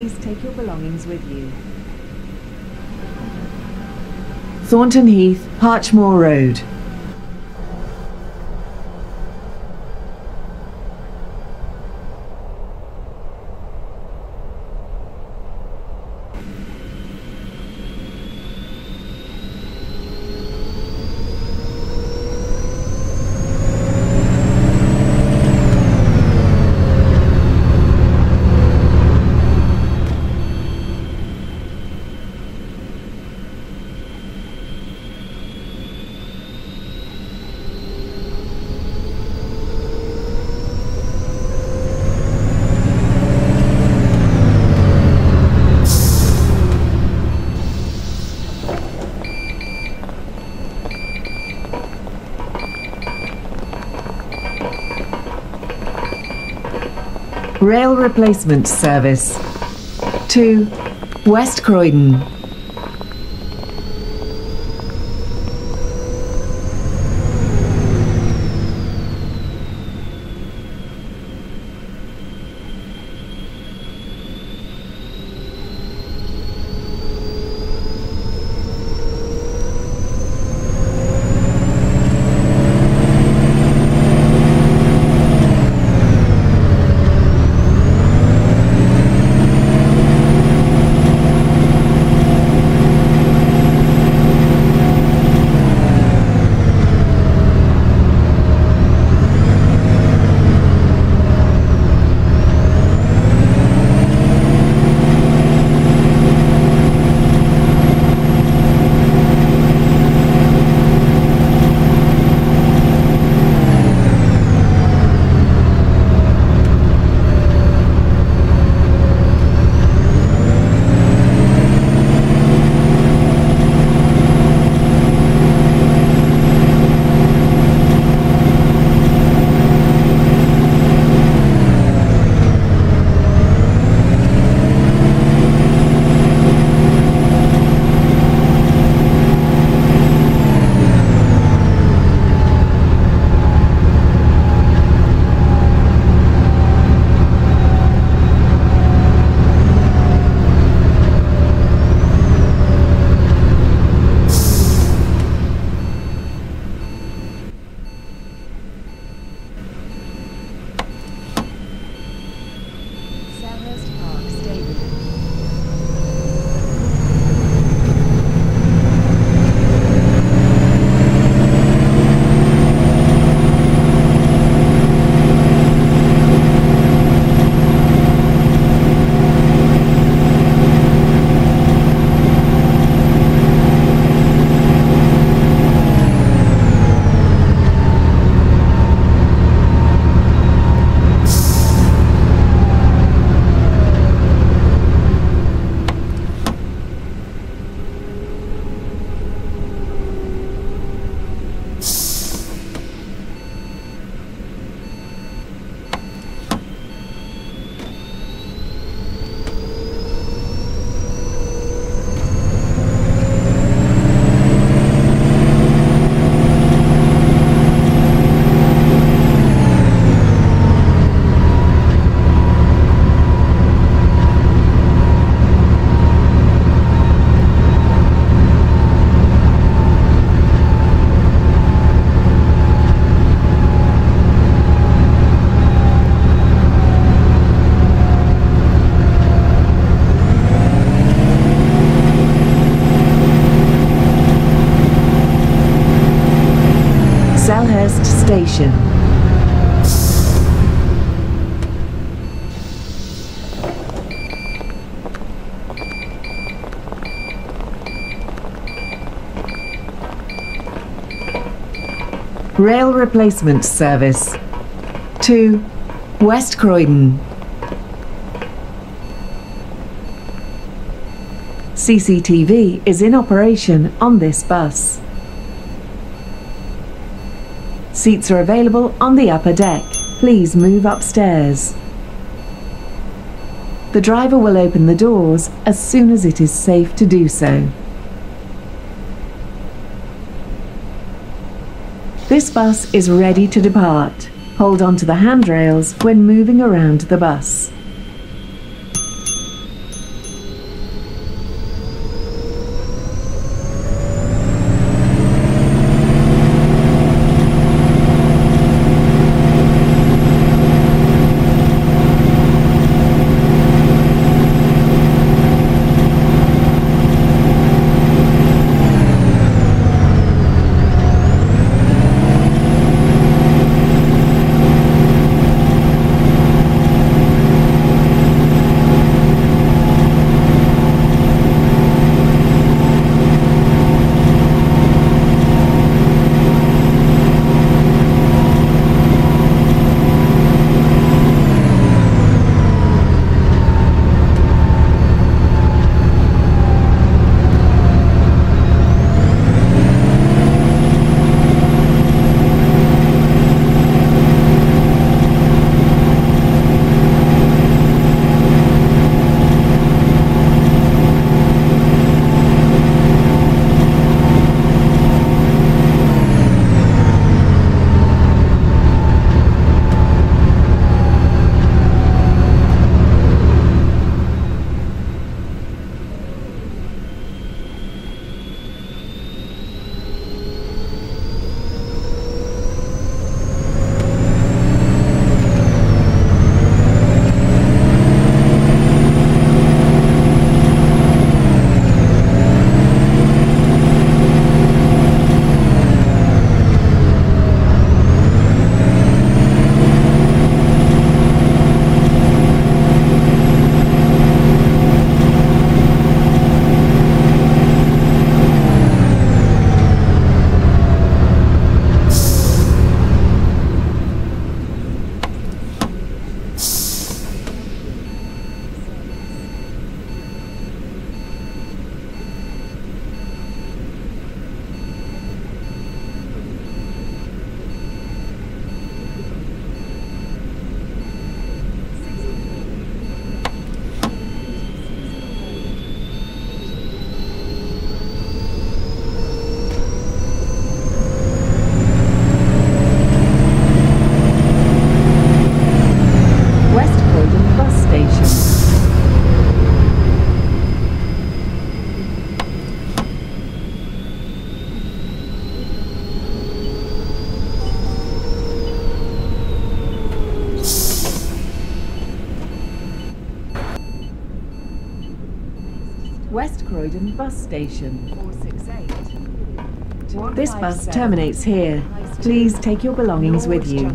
Please take your belongings with you. Thornton Heath, Parchmore Road. Rail Replacement Service to West Croydon. Selhurst Station. Rail Replacement Service to West Croydon. CCTV is in operation on this bus. Seats are available on the upper deck. Please move upstairs. The driver will open the doors as soon as it is safe to do so. This bus is ready to depart. Hold on to the handrails when moving around the bus. West Croydon Bus Station. This bus terminates here. Please take your belongings with you.